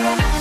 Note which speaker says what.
Speaker 1: Bye.